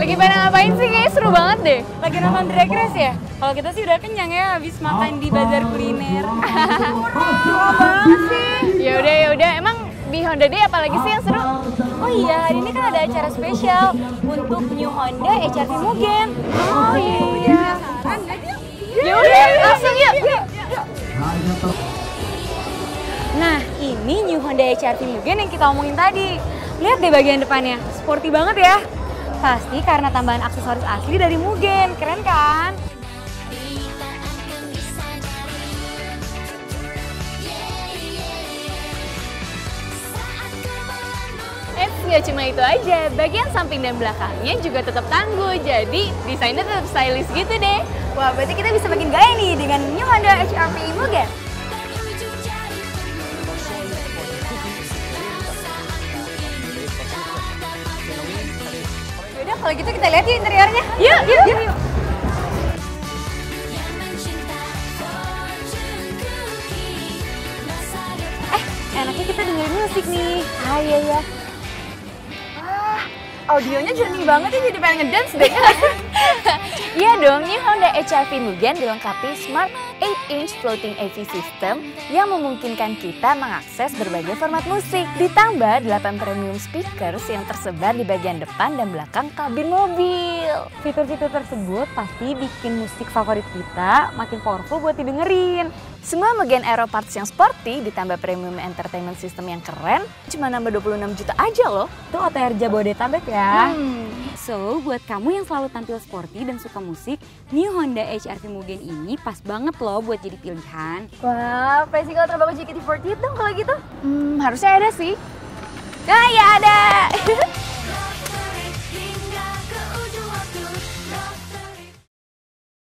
ngapain sih? Kayaknya seru banget deh. Lagi nonton Drag Race ya? Kalau kita sih udah kenyang ya habis makan di bazar kuliner. banget sih. Ya udah ya udah. Emang di Honda Day apalagi sih yang seru? Oh iya, hari ini kan ada acara spesial untuk New Honda HRV Mugen. Oh iya. Ya udah langsung yuk. Nah, ini New Honda HRV Mugen yang kita omongin tadi. Lihat deh bagian depannya, sporty banget ya. Pasti karena tambahan aksesoris asli dari Mugen, keren kan? Eits, nggak cuma itu aja, bagian samping dan belakangnya juga tetap tangguh, jadi desainnya tetap stylish gitu deh. Wah, berarti kita bisa makin gaya nih dengan New Honda HRV Mugen. Kalau gitu kita lihat yuk interiornya. Yuk, yuk, yuk. Eh, enaknya kita dengerin musik nih. Ah, iya, iya. Wah, audionya jernih banget ya jadi pengen ngedance deh. Iya dong, New Honda HR-V Mugen dilengkapi Smart 8-inch Floating AV System yang memungkinkan kita mengakses berbagai format musik. Ditambah 8 premium speakers yang tersebar di bagian depan dan belakang kabin mobil. Fitur-fitur tersebut pasti bikin musik favorit kita makin powerful buat didengerin. Semua Mugen Aero Parts yang sporty ditambah premium entertainment system yang keren cuma nambah 26 juta aja loh. Itu OTR Jabodetabek ya. Hmm. So, buat kamu yang selalu tampil sporty dan suka musik, New Honda HR-V Mugen ini pas banget loh buat jadi pilihan. Wah, presikal terbagus JKT48 dong kalau gitu. Hmm, harusnya ada sih. Nah, ya ada.